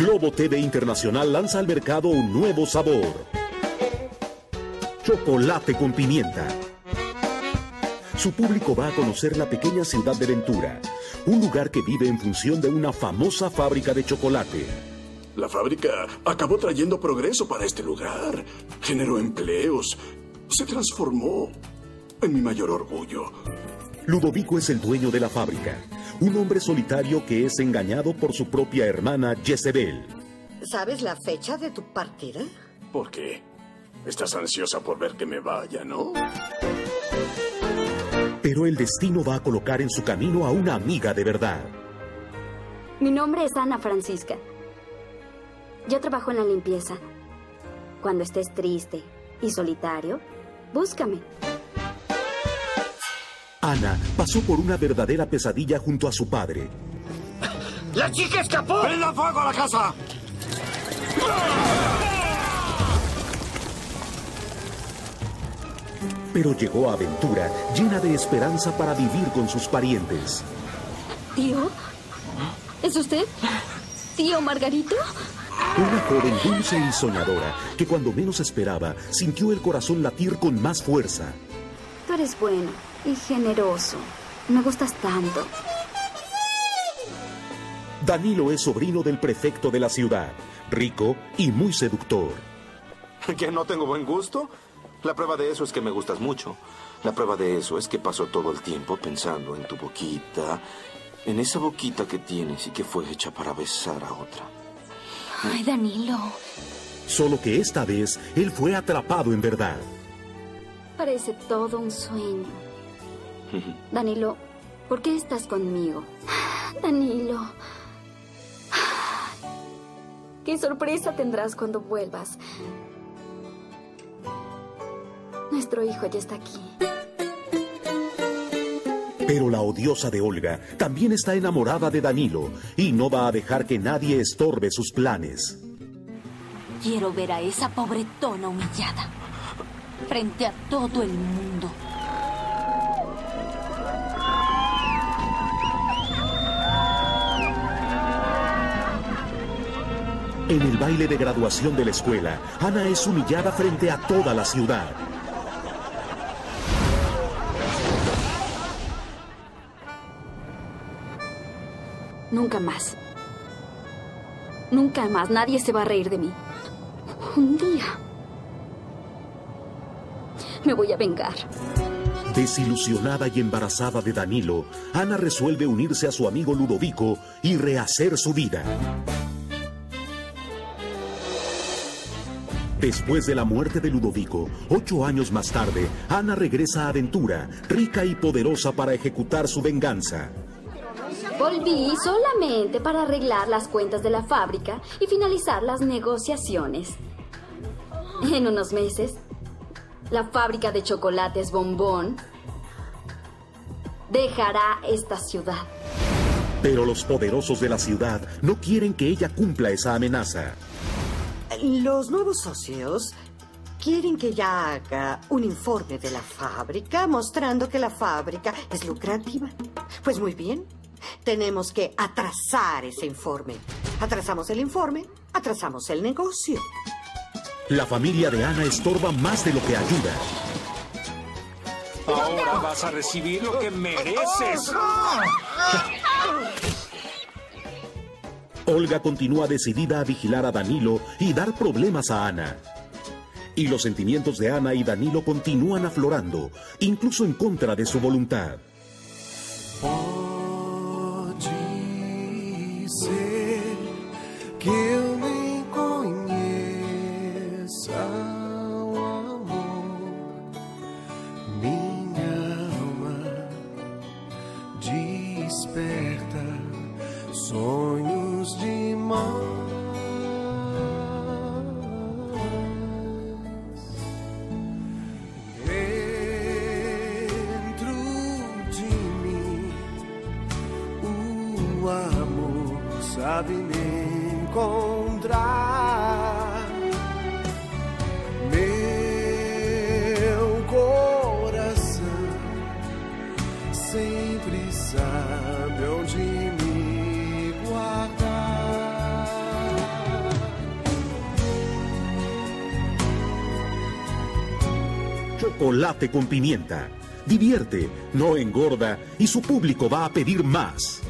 Globo TV Internacional lanza al mercado un nuevo sabor. Chocolate con pimienta. Su público va a conocer la pequeña ciudad de Ventura, un lugar que vive en función de una famosa fábrica de chocolate. La fábrica acabó trayendo progreso para este lugar. Generó empleos. Se transformó en mi mayor orgullo. Ludovico es el dueño de la fábrica, un hombre solitario que es engañado por su propia hermana Jezebel. ¿Sabes la fecha de tu partida? ¿Por qué? Estás ansiosa por ver que me vaya, ¿no? Pero el destino va a colocar en su camino a una amiga de verdad. Mi nombre es Ana Francisca. Yo trabajo en la limpieza. Cuando estés triste y solitario, búscame. Ana pasó por una verdadera pesadilla junto a su padre. ¡La chica escapó! ¡Prenda fuego a la casa! Pero llegó a Aventura llena de esperanza para vivir con sus parientes. ¿Tío? ¿Es usted? ¿Tío Margarito? Una joven dulce y soñadora que cuando menos esperaba sintió el corazón latir con más fuerza. Tú eres bueno y generoso. Me gustas tanto. Danilo es sobrino del prefecto de la ciudad, rico y muy seductor. ¿Que no tengo buen gusto? La prueba de eso es que me gustas mucho. La prueba de eso es que paso todo el tiempo pensando en tu boquita, en esa boquita que tienes y que fue hecha para besar a otra. Ay, Danilo. Solo que esta vez él fue atrapado en verdad. Parece todo un sueño. Danilo, ¿por qué estás conmigo? Danilo. ¿Qué sorpresa tendrás cuando vuelvas? Nuestro hijo ya está aquí. Pero la odiosa de Olga también está enamorada de Danilo y no va a dejar que nadie estorbe sus planes. Quiero ver a esa pobretona humillada frente a todo el mundo. En el baile de graduación de la escuela, Ana es humillada frente a toda la ciudad. Nunca más. Nunca más. Nadie se va a reír de mí. Un día. Me voy a vengar. Desilusionada y embarazada de Danilo, Ana resuelve unirse a su amigo Ludovico y rehacer su vida. Después de la muerte de Ludovico, ocho años más tarde, Ana regresa a Aventura, rica y poderosa para ejecutar su venganza. Volví solamente para arreglar las cuentas de la fábrica y finalizar las negociaciones. En unos meses, la fábrica de chocolates Bombón dejará esta ciudad. Pero los poderosos de la ciudad no quieren que ella cumpla esa amenaza. Los nuevos socios quieren que ya haga un informe de la fábrica mostrando que la fábrica es lucrativa. Pues muy bien, tenemos que atrasar ese informe. Atrasamos el informe, atrasamos el negocio. La familia de Ana estorba más de lo que ayuda. Ahora vas a recibir lo que mereces. Olga continúa decidida a vigilar a Danilo y dar problemas a Ana. Y los sentimientos de Ana y Danilo continúan aflorando, incluso en contra de su voluntad. Desperta sonhos demais. Dentro de mim, o amor sabe me encontrar. guardar. Chocolate con pimienta. Divierte, no engorda y su público va a pedir más.